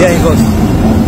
Bien, hijos.